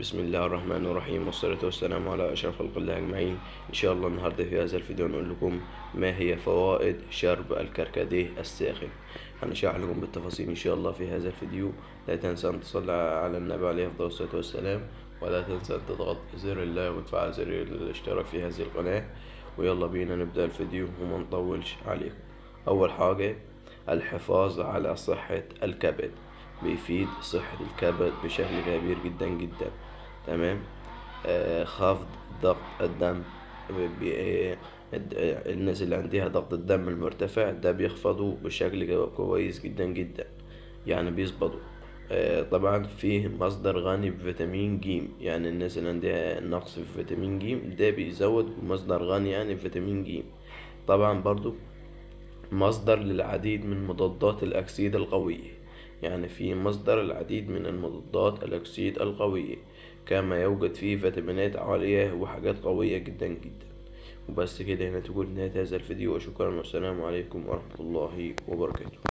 بسم الله الرحمن الرحيم والصلاة والسلام على أشرف خلق الله أجمعين. إن شاء الله النهاردة في هذا الفيديو نقول لكم ما هي فوائد شرب الكركديه الساخن. هنشرح لكم بالتفاصيل إن شاء الله في هذا الفيديو. لا تنسى أن تصلي على النبي عليه أفضل الصلاة والسلام ولا تنسى أن تضغط زر الله وتفعل زر الاشتراك في هذه القناة. ويلا بينا نبدأ الفيديو وما نطولش عليكم. أول حاجة الحفاظ على صحة الكبد. بيفيد صحة الكبد بشكل كبير جدا جدا. تمام؟ آه خفض ضغط الدم. آه، آه، الناس اللي عندها ضغط الدم المرتفع ده بيخفضه بشكل كو- كويس جدا جدا. يعني بيظبطوا طبعا فيه مصدر غني بفيتامين ج يعني الناس اللي عندها نقص في فيتامين ج ده بيزود مصدر غني يعني بفيتامين ج طبعا برضو مصدر للعديد من مضادات الأكسيد القوية. يعني في مصدر العديد من المضادات الأكسيد القوية كما يوجد فيه فيتامينات عالية وحاجات قوية جدا جدا. وبس كده هنا تكون نهاية هذا الفيديو وشكرا. والسلام عليكم ورحمة الله وبركاته.